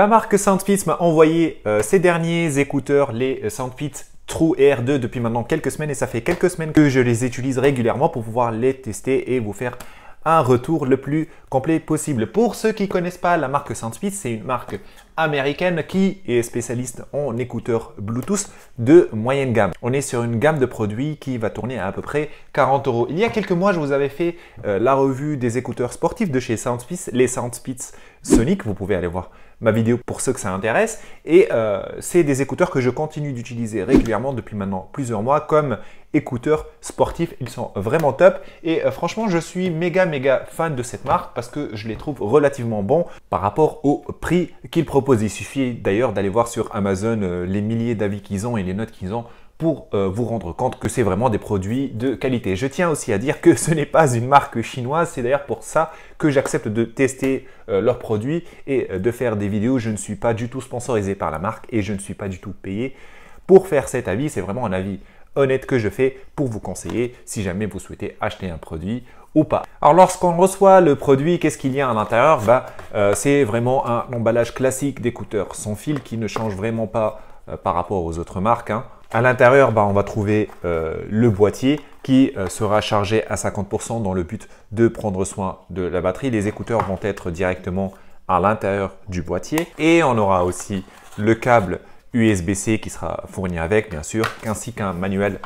La marque Soundfits m'a envoyé euh, ces derniers écouteurs, les Soundfits True Air 2 depuis maintenant quelques semaines et ça fait quelques semaines que je les utilise régulièrement pour pouvoir les tester et vous faire un retour le plus complet possible. Pour ceux qui ne connaissent pas la marque Soundfits, c'est une marque américaine qui est spécialiste en écouteurs Bluetooth de moyenne gamme. On est sur une gamme de produits qui va tourner à à peu près 40 euros. Il y a quelques mois, je vous avais fait euh, la revue des écouteurs sportifs de chez Soundspits, les Soundspits Sonic. Vous pouvez aller voir ma vidéo pour ceux que ça intéresse. Et euh, c'est des écouteurs que je continue d'utiliser régulièrement depuis maintenant plusieurs mois comme écouteurs sportifs. Ils sont vraiment top. Et euh, franchement, je suis méga, méga fan de cette marque parce que je les trouve relativement bons par rapport au prix qu'ils proposent. Il suffit d'ailleurs d'aller voir sur Amazon euh, les milliers d'avis qu'ils ont et les notes qu'ils ont pour euh, vous rendre compte que c'est vraiment des produits de qualité. Je tiens aussi à dire que ce n'est pas une marque chinoise, c'est d'ailleurs pour ça que j'accepte de tester leurs produits et de faire des vidéos. Je ne suis pas du tout sponsorisé par la marque et je ne suis pas du tout payé pour faire cet avis. C'est vraiment un avis honnête que je fais pour vous conseiller si jamais vous souhaitez acheter un produit ou pas. Alors lorsqu'on reçoit le produit, qu'est-ce qu'il y a à l'intérieur? Bah, euh, C'est vraiment un emballage classique d'écouteurs sans fil qui ne change vraiment pas euh, par rapport aux autres marques. Hein. À l'intérieur, bah, on va trouver euh, le boîtier qui sera chargé à 50% dans le but de prendre soin de la batterie. Les écouteurs vont être directement à l'intérieur du boîtier et on aura aussi le câble USB-C qui sera fourni avec, bien sûr, ainsi qu'un manuel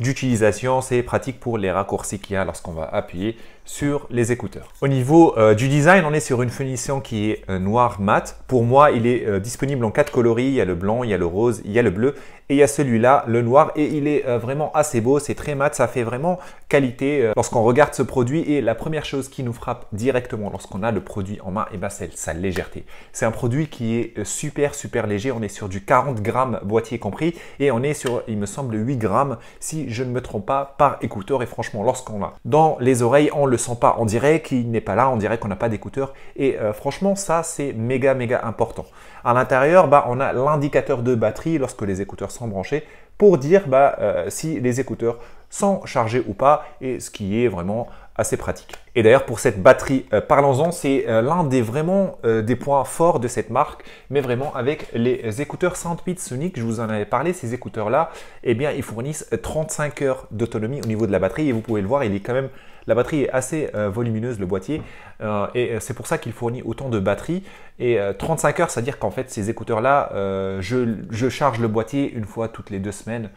d'utilisation. C'est pratique pour les raccourcis qu'il y a lorsqu'on va appuyer sur les écouteurs. Au niveau euh, du design, on est sur une finition qui est euh, noir mat. Pour moi, il est euh, disponible en quatre coloris. Il y a le blanc, il y a le rose, il y a le bleu et il y a celui-là, le noir. Et il est vraiment assez beau, c'est très mat, ça fait vraiment qualité lorsqu'on regarde ce produit. Et la première chose qui nous frappe directement lorsqu'on a le produit en main, eh ben, c'est sa légèreté. C'est un produit qui est super, super léger. On est sur du 40 grammes boîtier compris et on est sur, il me semble, 8 grammes si je ne me trompe pas par écouteur. Et franchement, lorsqu'on l'a dans les oreilles, on le sent pas. On dirait qu'il n'est pas là, on dirait qu'on n'a pas d'écouteur. Et euh, franchement, ça, c'est méga, méga important. À l'intérieur, bah, on a l'indicateur de batterie lorsque les écouteurs sont branchés pour dire bah, euh, si les écouteurs sont chargés ou pas, et ce qui est vraiment assez pratique. Et d'ailleurs, pour cette batterie, euh, parlons-en, c'est l'un des vraiment des points forts de cette marque, mais vraiment avec les écouteurs Soundbeat Sonic, je vous en avais parlé, ces écouteurs-là, eh bien, ils fournissent 35 heures d'autonomie au niveau de la batterie, et vous pouvez le voir, il est quand même la batterie est assez euh, volumineuse, le boîtier, euh, et euh, c'est pour ça qu'il fournit autant de batterie. Et 35 heures, c'est-à-dire qu'en fait, ces écouteurs-là, je, charge le boîtier une fois toutes les deux semaines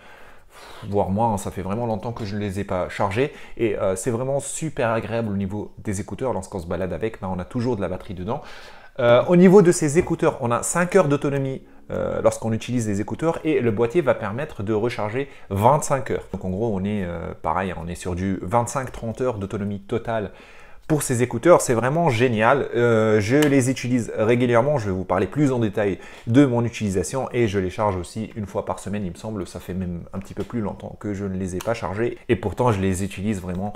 voire moins, hein, ça fait vraiment longtemps que je ne les ai pas chargés et c'est vraiment super agréable au niveau des écouteurs lorsqu'on se balade avec, ben, on a toujours de la batterie dedans. Au niveau de ces écouteurs, on a 5 heures d'autonomie euh, lorsqu'on utilise les écouteurs et le boîtier va permettre de recharger 25 heures. Donc en gros, on est euh, pareil, on est sur du 25-30 heures d'autonomie totale pour ces écouteurs, c'est vraiment génial. Euh, je les utilise régulièrement, je vais vous parler plus en détail de mon utilisation et je les charge aussi une fois par semaine, il me semble. Ça fait même un petit peu plus longtemps que je ne les ai pas chargés et pourtant je les utilise vraiment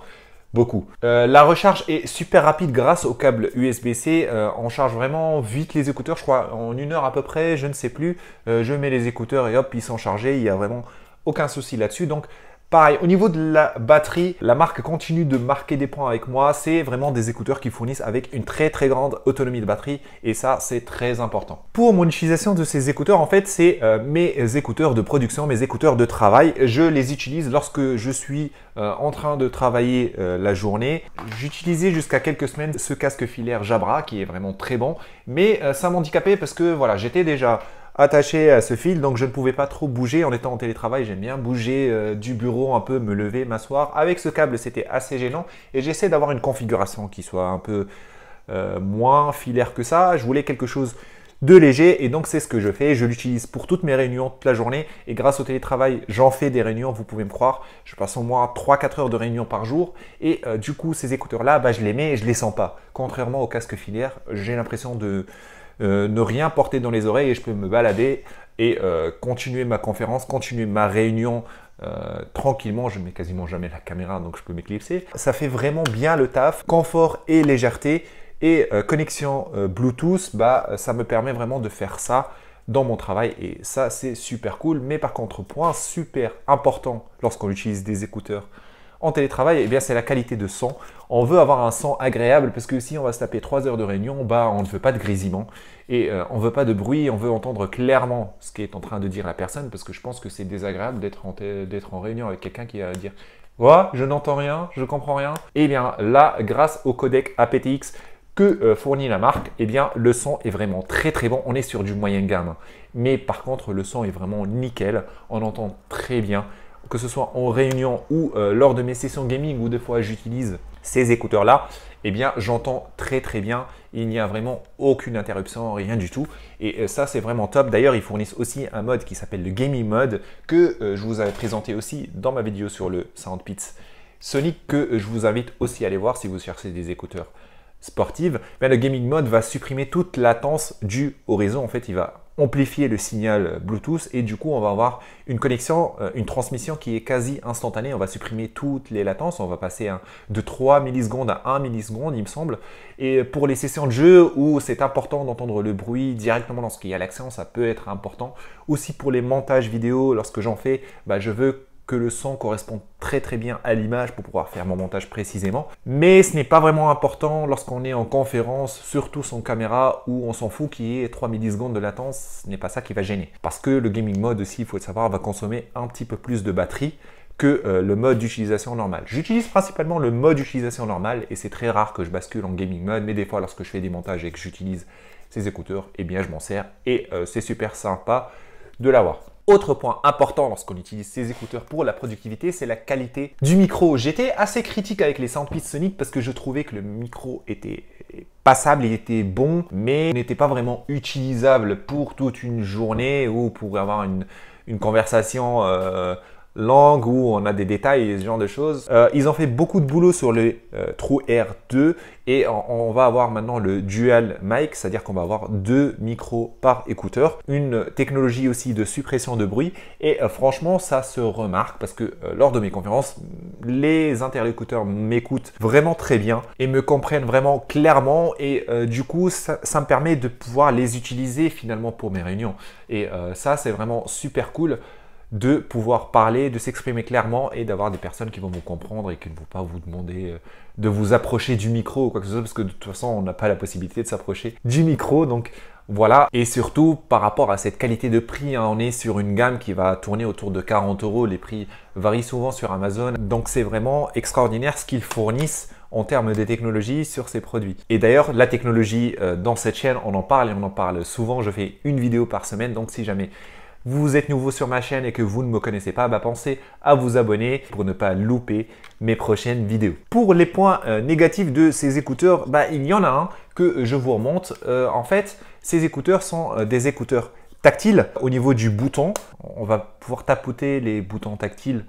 beaucoup. Euh, la recharge est super rapide grâce au câble USB-C. Euh, on charge vraiment vite les écouteurs, je crois en une heure à peu près, je ne sais plus. Euh, je mets les écouteurs et hop, ils sont chargés. Il n'y a vraiment aucun souci là-dessus. Donc Pareil, au niveau de la batterie, la marque continue de marquer des points avec moi. C'est vraiment des écouteurs qui fournissent avec une très très grande autonomie de batterie et ça c'est très important. Pour mon utilisation de ces écouteurs, en fait, c'est euh, mes écouteurs de production, mes écouteurs de travail. Je les utilise lorsque je suis euh, en train de travailler euh, la journée. J'utilisais jusqu'à quelques semaines ce casque filaire Jabra qui est vraiment très bon, mais ça m'handicapait parce que voilà, j'étais déjà attaché à ce fil, donc je ne pouvais pas trop bouger en étant en télétravail. J'aime bien bouger euh, du bureau un peu, me lever, m'asseoir. Avec ce câble, c'était assez gênant et j'essaie d'avoir une configuration qui soit un peu euh, moins filaire que ça. Je voulais quelque chose de léger et donc c'est ce que je fais. Je l'utilise pour toutes mes réunions toute la journée et grâce au télétravail, j'en fais des réunions, vous pouvez me croire. Je passe au moins 3-4 heures de réunion par jour et euh, du coup, ces écouteurs-là, bah, je les mets et je les sens pas. Contrairement au casque filaire, j'ai l'impression de euh, ne rien porter dans les oreilles et je peux me balader et euh, continuer ma conférence, continuer ma réunion euh, tranquillement. Je ne mets quasiment jamais la caméra donc je peux m'éclipser. Ça fait vraiment bien le taf, confort et légèreté. Et connexion Bluetooth, bah, ça me permet vraiment de faire ça dans mon travail et ça c'est super cool. Mais par contre, point super important lorsqu'on utilise des écouteurs en télétravail, eh c'est la qualité de son. On veut avoir un son agréable parce que si on va se taper 3 heures de réunion, bah on ne veut pas de grésillement et euh, on ne veut pas de bruit, on veut entendre clairement ce qu'est en train de dire la personne parce que je pense que c'est désagréable d'être en, réunion avec quelqu'un qui va dire je n'entends rien, je comprends rien. Eh bien là, grâce au codec aptX que euh, fournit la marque, eh bien le son est vraiment très très bon. On est sur du moyen gamme, mais par contre le son est vraiment nickel. On entend très bien, que ce soit en réunion ou euh, lors de mes sessions gaming où des fois j'utilise ces écouteurs là. Eh bien j'entends très très bien. Il n'y a vraiment aucune interruption, rien du tout. Et euh, ça c'est vraiment top. D'ailleurs ils fournissent aussi un mode qui s'appelle le gaming mode que je vous avais présenté aussi dans ma vidéo sur le Soundpits Sonic que je vous invite aussi à aller voir si vous cherchez des écouteurs sportive, le gaming mode va supprimer toute latence due au réseau. En fait, il va amplifier le signal Bluetooth et du coup, on va avoir une connexion, euh, une transmission qui est quasi instantanée. On va supprimer toutes les latences. On va passer de 3 millisecondes à 1 milliseconde, il me semble. Et pour les sessions de jeu où c'est important d'entendre le bruit directement lorsqu'il y a l'accent, ça peut être important. Aussi pour les montages vidéo, lorsque j'en fais, bah, je veux que le son correspond très très bien à l'image pour pouvoir faire mon montage précisément. Mais ce n'est pas vraiment important lorsqu'on est en conférence, surtout sans caméra, où on s'en fout qu'il y ait 3 millisecondes de latence, ce n'est pas ça qui va gêner. Parce que le gaming mode aussi, il faut le savoir, va consommer un petit peu plus de batterie que euh, le mode d'utilisation normal. J'utilise principalement le mode d'utilisation normal et c'est très rare que je bascule en gaming mode, mais des fois lorsque je fais des montages et que j'utilise ces écouteurs, eh bien je m'en sers et euh, c'est super sympa de l'avoir. Autre point important lorsqu'on utilise ces écouteurs pour la productivité, c'est la qualité du micro. J'étais assez critique avec les Soundpeace Sonic parce que je trouvais que le micro était passable, il était bon, mais n'était pas vraiment utilisable pour toute une journée ou pour avoir une, conversation euh, langue où on a des détails et ce genre de choses. Euh, ils ont fait beaucoup de boulot sur le euh, True R2 et on, va avoir maintenant le dual mic, c'est-à-dire qu'on va avoir deux micros par écouteur, une technologie aussi de suppression de bruit et euh, franchement ça se remarque parce que lors de mes conférences, les interlocuteurs m'écoutent vraiment très bien et me comprennent vraiment clairement et du coup ça, me permet de pouvoir les utiliser finalement pour mes réunions et ça c'est vraiment super cool de pouvoir parler, de s'exprimer clairement et d'avoir des personnes qui vont vous comprendre et qui ne vont pas vous demander euh, de vous approcher du micro ou quoi que ce soit, parce que de toute façon, on n'a pas la possibilité de s'approcher du micro. Donc voilà, et surtout par rapport à cette qualité de prix, hein, on est sur une gamme qui va tourner autour de 40 euros. Les prix varient souvent sur Amazon, donc c'est vraiment extraordinaire ce qu'ils fournissent en termes de technologie sur ces produits. Et d'ailleurs, la technologie euh, dans cette chaîne, on en parle et on en parle souvent. Je fais une vidéo par semaine, donc si jamais vous êtes nouveau sur ma chaîne et que vous ne me connaissez pas, bah pensez à vous abonner pour ne pas louper mes prochaines vidéos. Pour les points euh, négatifs de ces écouteurs, bah, il y en a un que je vous remonte. Euh, en fait, ces écouteurs sont euh, des écouteurs tactiles. Au niveau du bouton, on va pouvoir tapoter les boutons tactiles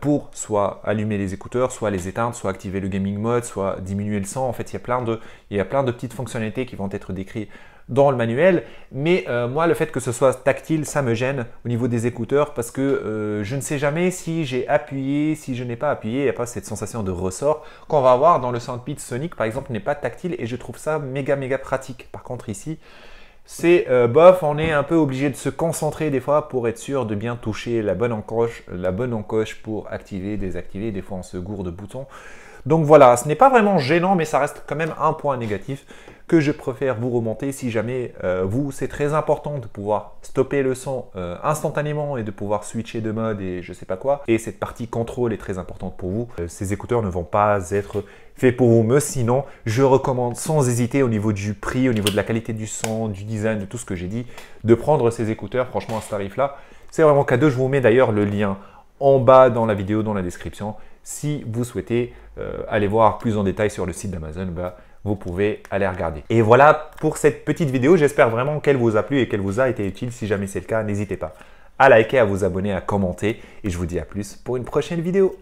pour soit allumer les écouteurs, soit les éteindre, soit activer le gaming mode, soit diminuer le son. En fait, il y a plein de, il y a plein de petites fonctionnalités qui vont être décrites dans le manuel. Mais euh, moi, le fait que ce soit tactile, ça me gêne au niveau des écouteurs parce que euh, je ne sais jamais si j'ai appuyé, si je n'ai pas appuyé. Il n'y a pas cette sensation de ressort qu'on va avoir dans le Soundpit Sonic, par exemple, n'est pas tactile et je trouve ça méga méga pratique. Par contre, ici, c'est euh, bof, on est un peu obligé de se concentrer des fois pour être sûr de bien toucher la bonne encoche, la bonne encoche pour activer, désactiver. Des fois, on se gourde de boutons. Donc voilà, ce n'est pas vraiment gênant, mais ça reste quand même un point négatif que je préfère vous remonter si jamais euh, vous, c'est très important de pouvoir stopper le son euh, instantanément et de pouvoir switcher de mode et je sais pas quoi. Et cette partie contrôle est très importante pour vous. Euh, ces écouteurs ne vont pas être faits pour vous, mais sinon, je recommande sans hésiter au niveau du prix, au niveau de la qualité du son, du design, de tout ce que j'ai dit, de prendre ces écouteurs. Franchement, à ce tarif-là, c'est vraiment cadeau. Je vous mets d'ailleurs le lien en bas dans la vidéo, dans la description. Si vous souhaitez aller voir plus en détail sur le site d'Amazon, bah, vous pouvez aller regarder. Et voilà pour cette petite vidéo. J'espère vraiment qu'elle vous a plu et qu'elle vous a été utile. Si jamais c'est le cas, n'hésitez pas à liker, à vous abonner, à commenter. Et je vous dis à plus pour une prochaine vidéo.